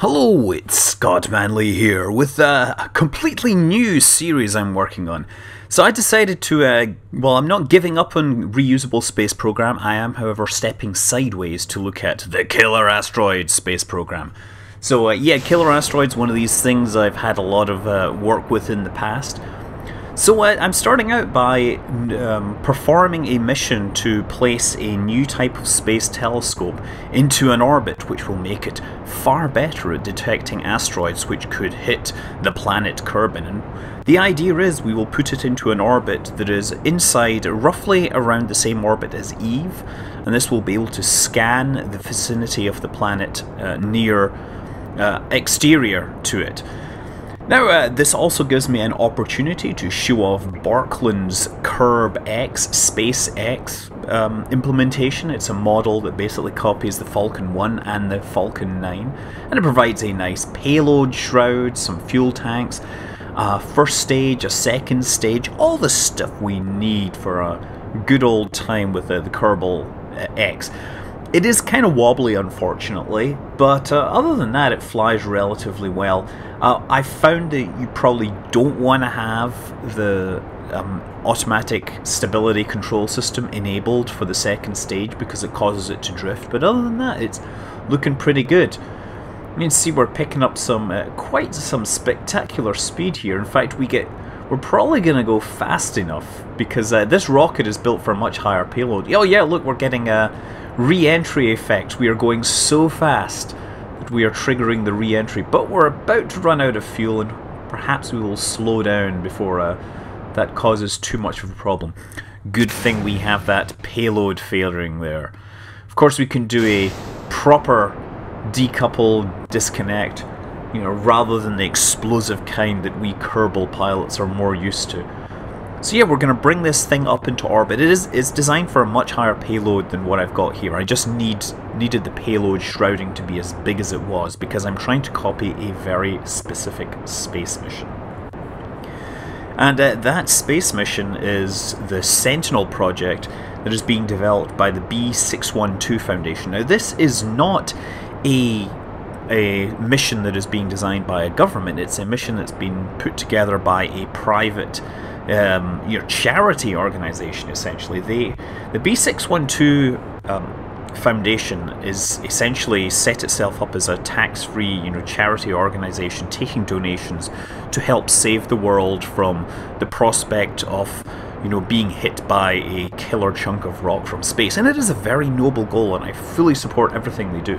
Hello, it's Scott Manley here with a completely new series I'm working on. So I decided to, uh, well, I'm not giving up on reusable space program. I am, however, stepping sideways to look at the Killer Asteroid space program. So uh, yeah, Killer Asteroid's one of these things I've had a lot of uh, work with in the past. So uh, I'm starting out by um, performing a mission to place a new type of space telescope into an orbit which will make it far better at detecting asteroids which could hit the planet Kerbin. And the idea is we will put it into an orbit that is inside roughly around the same orbit as Eve and this will be able to scan the vicinity of the planet uh, near uh, exterior to it. Now, uh, this also gives me an opportunity to show off Birkeland's Kerb X Space X um, implementation. It's a model that basically copies the Falcon 1 and the Falcon 9, and it provides a nice payload shroud, some fuel tanks, a first stage, a second stage, all the stuff we need for a good old time with uh, the Kerbal uh, X. It is kind of wobbly, unfortunately, but uh, other than that, it flies relatively well. Uh, I found that you probably don't want to have the um, automatic stability control system enabled for the second stage because it causes it to drift, but other than that, it's looking pretty good. You can see we're picking up some uh, quite some spectacular speed here. In fact, we get we're probably going to go fast enough because uh, this rocket is built for a much higher payload. Oh yeah, look, we're getting a re-entry effect. We are going so fast that we are triggering the re-entry, but we're about to run out of fuel and perhaps we will slow down before uh, that causes too much of a problem. Good thing we have that payload fairing there. Of course we can do a proper decouple disconnect, you know, rather than the explosive kind that we Kerbal pilots are more used to. So yeah, we're going to bring this thing up into orbit. It is it's designed for a much higher payload than what I've got here. I just need needed the payload shrouding to be as big as it was because I'm trying to copy a very specific space mission. And uh, that space mission is the Sentinel project that is being developed by the B612 Foundation. Now this is not a a mission that is being designed by a government. It's a mission that's been put together by a private um, your charity organization essentially. They, the B612 um, Foundation is essentially set itself up as a tax-free, you know, charity organization taking donations to help save the world from the prospect of, you know, being hit by a killer chunk of rock from space. And it is a very noble goal, and I fully support everything they do.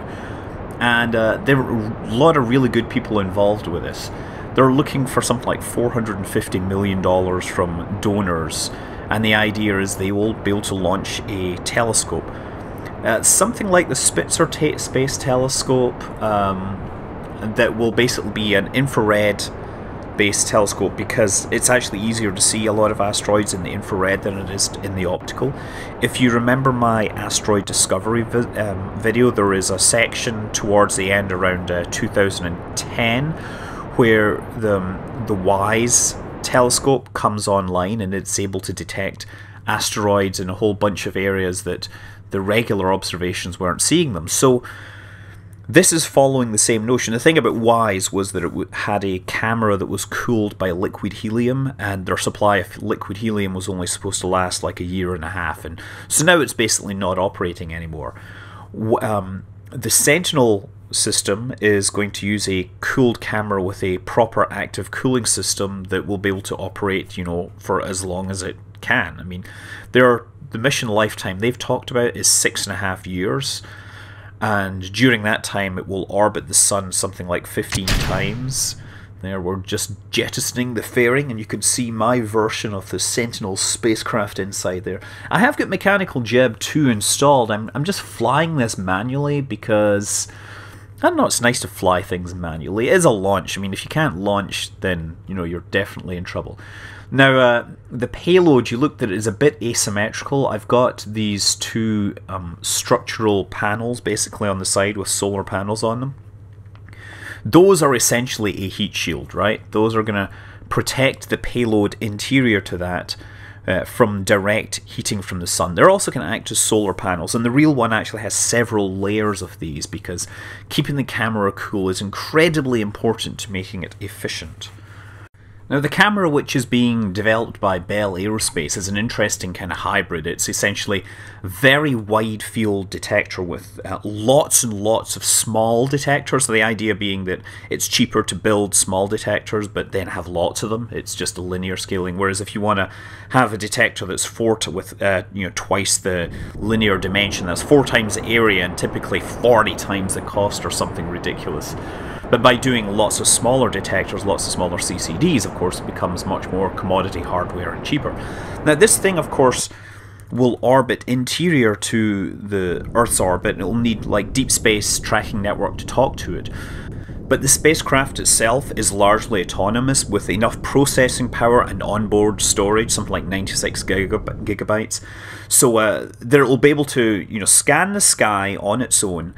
And uh, there are a lot of really good people involved with this. They're looking for something like $450 million from donors, and the idea is they will be able to launch a telescope. Uh, something like the Spitzer Space Telescope um, that will basically be an infrared based telescope because it's actually easier to see a lot of asteroids in the infrared than it is in the optical. If you remember my asteroid discovery vi um, video, there is a section towards the end around uh, 2010 where the, the WISE telescope comes online and it's able to detect asteroids in a whole bunch of areas that the regular observations weren't seeing them. So this is following the same notion. The thing about WISE was that it had a camera that was cooled by liquid helium, and their supply of liquid helium was only supposed to last like a year and a half, and so now it's basically not operating anymore. Um, the Sentinel system is going to use a cooled camera with a proper active cooling system that will be able to operate, you know, for as long as it can. I mean, there are the mission lifetime they've talked about is six and a half years, and during that time it will orbit the sun something like 15 times. There, we're just jettisoning the fairing, and you can see my version of the Sentinel spacecraft inside there. I have got Mechanical Jeb 2 installed. I'm, I'm just flying this manually because I don't know, it's nice to fly things manually. It is a launch. I mean, if you can't launch, then, you know, you're definitely in trouble. Now, uh, the payload, you looked at it, is a bit asymmetrical. I've got these two um, structural panels, basically, on the side with solar panels on them. Those are essentially a heat shield, right? Those are going to protect the payload interior to that uh, from direct heating from the sun. They're also going to act as solar panels, and the real one actually has several layers of these because keeping the camera cool is incredibly important to making it efficient. Now, the camera which is being developed by Ball Aerospace is an interesting kind of hybrid. It's essentially a very wide field detector with uh, lots and lots of small detectors. So the idea being that it's cheaper to build small detectors but then have lots of them. It's just a linear scaling. Whereas if you want to have a detector that's four to, with uh, you know twice the linear dimension, that's four times the area and typically 40 times the cost or something ridiculous. But by doing lots of smaller detectors, lots of smaller CCDs, of course, it becomes much more commodity hardware and cheaper. Now, this thing, of course, will orbit interior to the Earth's orbit, and it will need like deep space tracking network to talk to it. But the spacecraft itself is largely autonomous with enough processing power and onboard storage, something like 96 gigab gigabytes. So uh, there it will be able to, you know, scan the sky on its own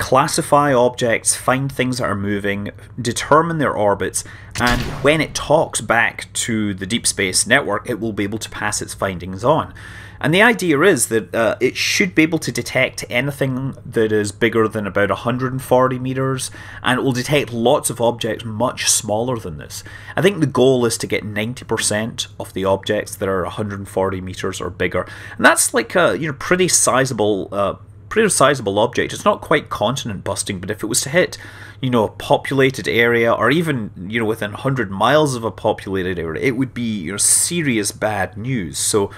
classify objects, find things that are moving, determine their orbits, and when it talks back to the deep space network, it will be able to pass its findings on. And the idea is that uh, it should be able to detect anything that is bigger than about 140 meters, and it will detect lots of objects much smaller than this. I think the goal is to get 90% of the objects that are 140 meters or bigger, and that's like a you know pretty sizable uh, pretty sizable object. It's not quite continent busting, but if it was to hit, you know, a populated area or even, you know, within 100 miles of a populated area, it would be, you know, serious bad news. So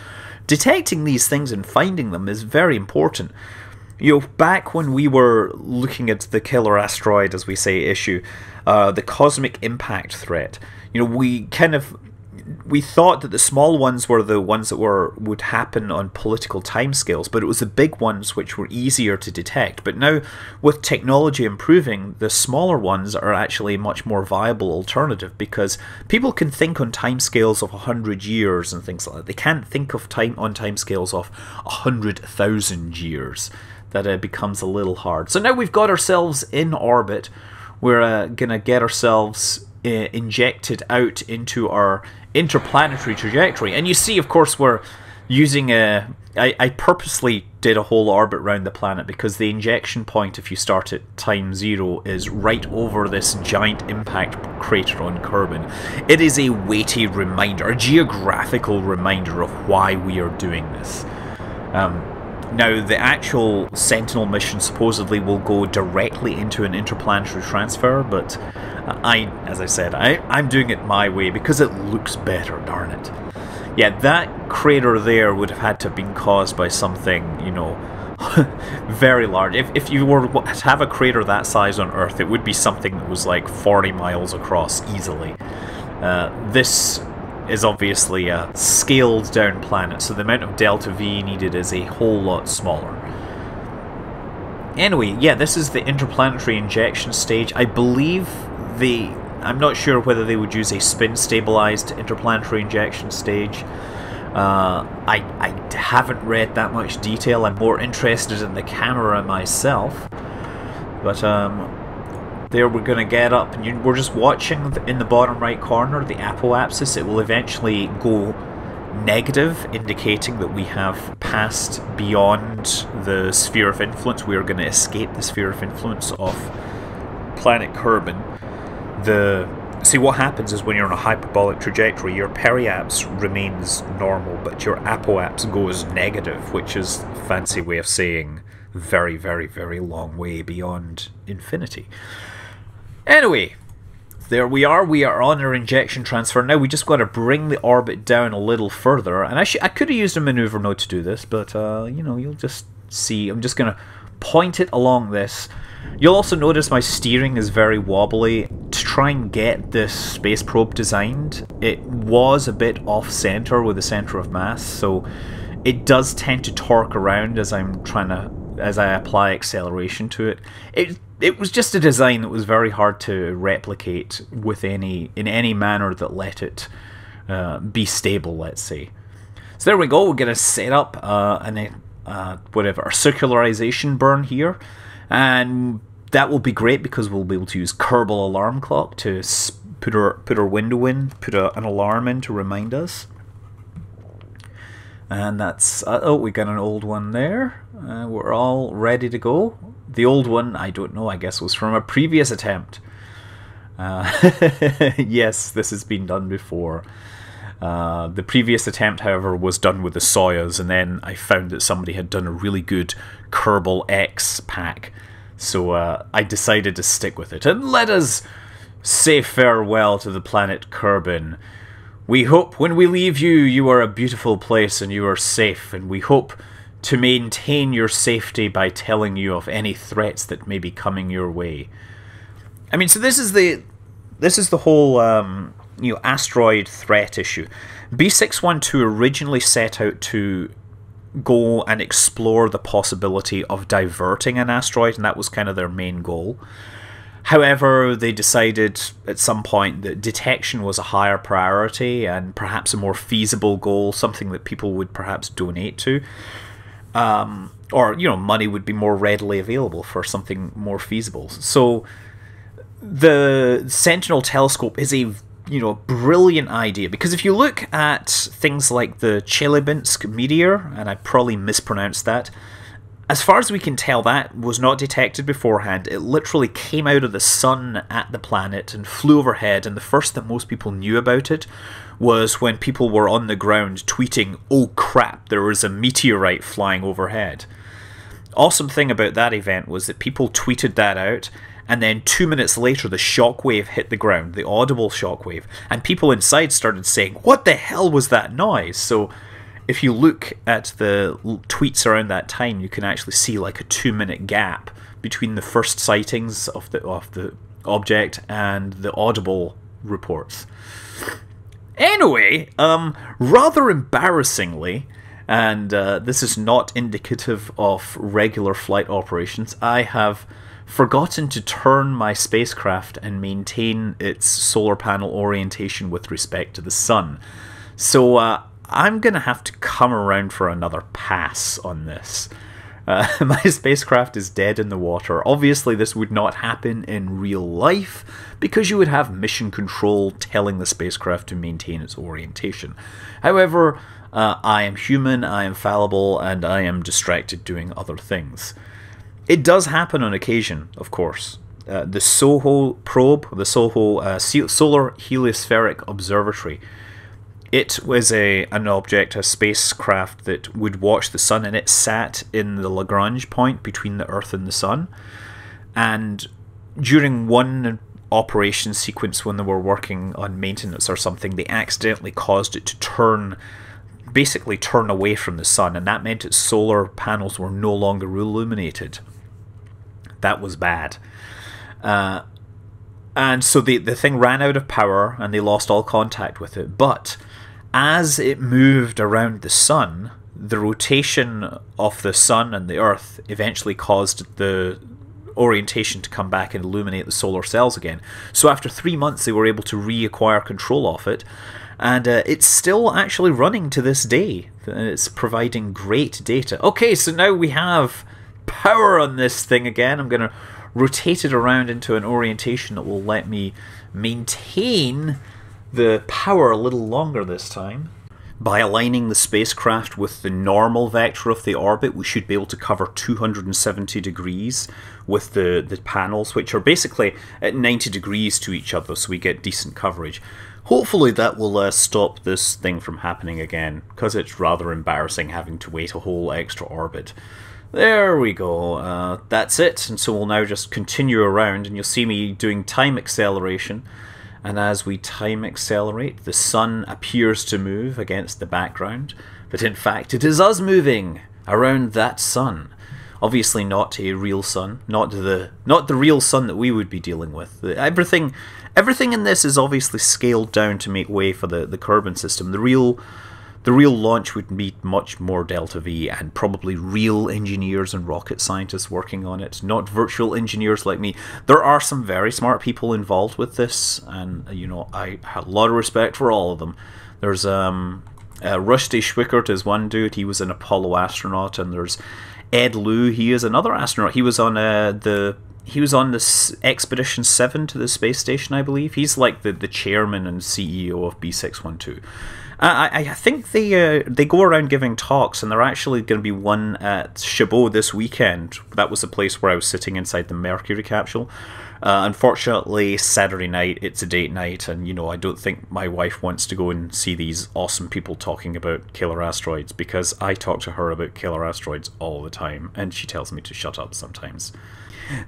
detecting these things and finding them is very important. You know, back when we were looking at the killer asteroid, as we say, issue, uh, the cosmic impact threat, you know, we kind of we thought that the small ones were the ones that were would happen on political timescales, but it was the big ones which were easier to detect. But now, with technology improving, the smaller ones are actually a much more viable alternative because people can think on timescales of hundred years and things like that. They can't think of time on timescales of hundred thousand years. That uh, becomes a little hard. So now we've got ourselves in orbit. We're uh, gonna get ourselves uh, injected out into our interplanetary trajectory. And you see, of course, we're using a. I, I purposely did a whole orbit around the planet because the injection point, if you start at time zero, is right over this giant impact crater on Kerbin. It is a weighty reminder, a geographical reminder of why we are doing this. Um, now, the actual Sentinel mission supposedly will go directly into an interplanetary transfer, but I, as I said, I, I'm doing it my way because it looks better, darn it. Yeah, that crater there would have had to have been caused by something, you know, very large. If, if you were to have a crater that size on Earth, it would be something that was like 40 miles across easily. Uh, this is obviously a scaled down planet, so the amount of delta V needed is a whole lot smaller. Anyway, yeah, this is the interplanetary injection stage. I believe the... I'm not sure whether they would use a spin-stabilized interplanetary injection stage. Uh, I, I haven't read that much detail. I'm more interested in the camera myself. But um, there we're going to get up and you, we're just watching in the bottom right corner the apoapsis it will eventually go negative indicating that we have passed beyond the sphere of influence. We are going to escape the sphere of influence of planet Kerbin. The see what happens is when you're on a hyperbolic trajectory your periaps remains normal but your apoaps goes negative which is a fancy way of saying very very very long way beyond infinity Anyway, there we are. We are on our injection transfer. Now we just got to bring the orbit down a little further. And I, I could have used a maneuver node to do this, but, uh, you know, you'll just see. I'm just going to point it along this. You'll also notice my steering is very wobbly. To try and get this space probe designed, it was a bit off-center with the center of mass, so it does tend to torque around as I'm trying to as I apply acceleration to it. It it was just a design that was very hard to replicate with any in any manner that let it uh, be stable. Let's say. So there we go. We're gonna set up uh, an uh, whatever a circularization burn here, and that will be great because we'll be able to use Kerbal alarm clock to put our put our window in, put a, an alarm in to remind us. And that's. Uh, oh, we got an old one there. Uh, we're all ready to go. The old one, I don't know, I guess was from a previous attempt. Uh, yes, this has been done before. Uh, the previous attempt, however, was done with the Soyuz, and then I found that somebody had done a really good Kerbal X pack. So uh, I decided to stick with it. And let us say farewell to the planet Kerbin. We hope when we leave you, you are a beautiful place and you are safe, and we hope to maintain your safety by telling you of any threats that may be coming your way. I mean, so this is the this is the whole um, you know asteroid threat issue. B612 originally set out to go and explore the possibility of diverting an asteroid, and that was kind of their main goal. However, they decided at some point that detection was a higher priority and perhaps a more feasible goal, something that people would perhaps donate to. Um, or, you know, money would be more readily available for something more feasible. So the Sentinel telescope is a you know brilliant idea because if you look at things like the Chelyabinsk meteor, and I probably mispronounced that, as far as we can tell, that was not detected beforehand. It literally came out of the sun at the planet and flew overhead, and the first that most people knew about it was when people were on the ground tweeting, oh crap, there was a meteorite flying overhead. Awesome thing about that event was that people tweeted that out, and then two minutes later, the shockwave hit the ground, the audible shockwave, and people inside started saying, What the hell was that noise? So if you look at the tweets around that time, you can actually see like a two minute gap between the first sightings of the of the object and the audible reports. Anyway, um, rather embarrassingly, and uh, this is not indicative of regular flight operations, I have forgotten to turn my spacecraft and maintain its solar panel orientation with respect to the sun. So uh, I'm going to have to come around for another pass on this. Uh, my spacecraft is dead in the water. Obviously, this would not happen in real life because you would have mission control telling the spacecraft to maintain its orientation. However, uh, I am human, I am fallible, and I am distracted doing other things. It does happen on occasion, of course. Uh, the SOHO probe, the SOHO uh, Solar Heliospheric Observatory, it was a an object, a spacecraft that would watch the sun, and it sat in the Lagrange point between the Earth and the sun. And during one operation sequence, when they were working on maintenance or something, they accidentally caused it to turn, basically turn away from the sun, and that meant its solar panels were no longer illuminated. That was bad. Uh, and so the the thing ran out of power, and they lost all contact with it. But as it moved around the sun, the rotation of the sun and the earth eventually caused the orientation to come back and illuminate the solar cells again. So after three months, they were able to reacquire control of it, and uh, it's still actually running to this day. It's providing great data. Okay, so now we have power on this thing again. I'm going to rotate it around into an orientation that will let me maintain the power a little longer this time. By aligning the spacecraft with the normal vector of the orbit, we should be able to cover 270 degrees with the, the panels, which are basically at 90 degrees to each other, so we get decent coverage. Hopefully that will uh, stop this thing from happening again, because it's rather embarrassing having to wait a whole extra orbit. There we go, uh, that's it, and so we'll now just continue around, and you'll see me doing time acceleration and as we time accelerate, the sun appears to move against the background, but in fact it is us moving around that sun. Obviously not a real sun, not the not the real sun that we would be dealing with. Everything everything in this is obviously scaled down to make way for the, the Kerbin system. The real the real launch would need much more Delta V and probably real engineers and rocket scientists working on it, not virtual engineers like me. There are some very smart people involved with this, and you know I have a lot of respect for all of them. There's um, uh, Rusty Schweickart is one dude. He was an Apollo astronaut, and there's Ed Lu. He is another astronaut. He was on uh, the he was on this expedition 7 to the space station i believe he's like the, the chairman and ceo of b612 I, I think they uh, they go around giving talks, and they're actually going to be one at Chabot this weekend. That was the place where I was sitting inside the Mercury capsule. Uh, unfortunately, Saturday night it's a date night, and you know I don't think my wife wants to go and see these awesome people talking about killer asteroids because I talk to her about killer asteroids all the time, and she tells me to shut up sometimes.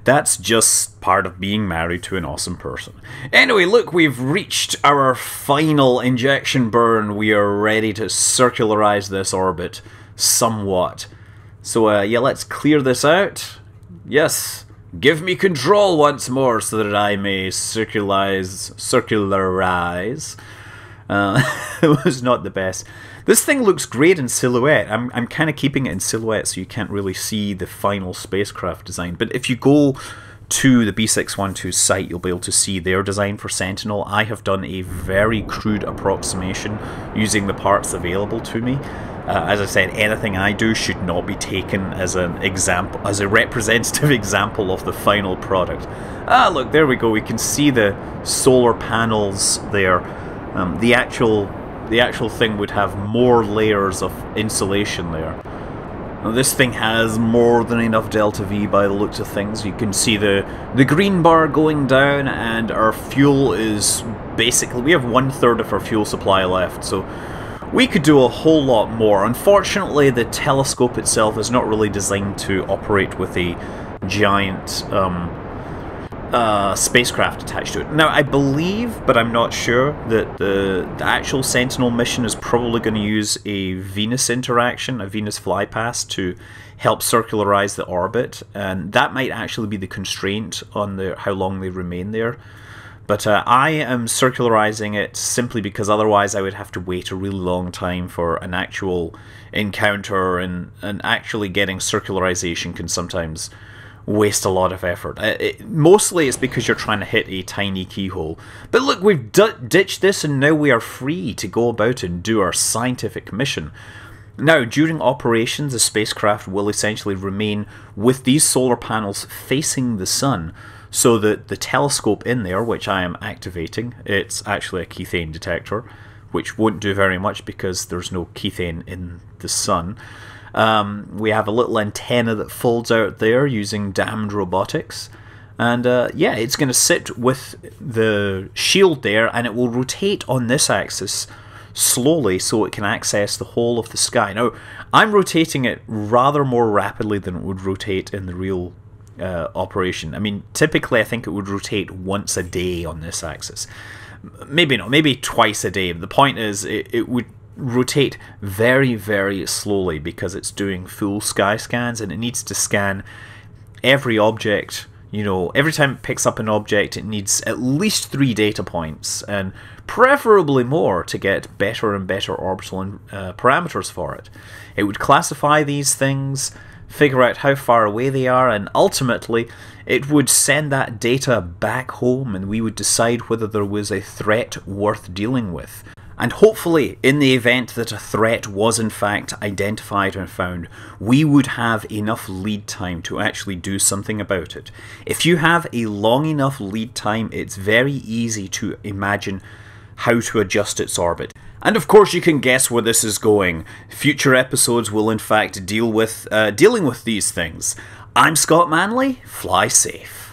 That's just part of being married to an awesome person. Anyway, look, we've reached our final injection burn. We are ready to circularize this orbit somewhat. So, uh, yeah, let's clear this out. Yes, Give me control once more so that I may circularize. Circularize. Uh, it was not the best. This thing looks great in silhouette. I'm, I'm kind of keeping it in silhouette so you can't really see the final spacecraft design. But if you go to the B612 site, you'll be able to see their design for Sentinel. I have done a very crude approximation using the parts available to me. Uh, as I said, anything I do should not be taken as an example, as a representative example of the final product. Ah, look, there we go. We can see the solar panels there. Um, the actual, the actual thing would have more layers of insulation there. Now, this thing has more than enough delta V by the looks of things. You can see the the green bar going down, and our fuel is basically we have one third of our fuel supply left. So we could do a whole lot more. Unfortunately, the telescope itself is not really designed to operate with a giant um, spacecraft attached to it. Now, I believe, but I'm not sure, that the, the actual Sentinel mission is probably going to use a Venus interaction, a Venus flypast, to help circularize the orbit, and that might actually be the constraint on the how long they remain there. But uh, I am circularizing it simply because otherwise I would have to wait a really long time for an actual encounter, and, and actually getting circularization can sometimes waste a lot of effort. It, uh, it, mostly it's because you're trying to hit a tiny keyhole. But look, we've ditched this and now we are free to go about and do our scientific mission. Now, during operations, the spacecraft will essentially remain with these solar panels facing the sun, so that the telescope in there, which I am activating, it's actually a Kethane detector, which won't do very much because there's no Kethane in the sun. Um, we have a little antenna that folds out there using damned robotics. And uh, yeah, it's going to sit with the shield there and it will rotate on this axis slowly so it can access the whole of the sky. Now, I'm rotating it rather more rapidly than it would rotate in the real uh, operation. I mean, typically I think it would rotate once a day on this axis. Maybe not, maybe twice a day. The point is, it, it would rotate very, very slowly because it's doing full sky scans and it needs to scan every object. You know, every time it picks up an object, it needs at least three data points and preferably more to get better and better orbital uh, parameters for it. It would classify these things figure out how far away they are, and ultimately it would send that data back home and we would decide whether there was a threat worth dealing with. And hopefully, in the event that a threat was in fact identified and found, we would have enough lead time to actually do something about it. If you have a long enough lead time, it's very easy to imagine how to adjust its orbit. And of course, you can guess where this is going. Future episodes will, in fact, deal with uh, dealing with these things. I'm Scott Manley. Fly safe.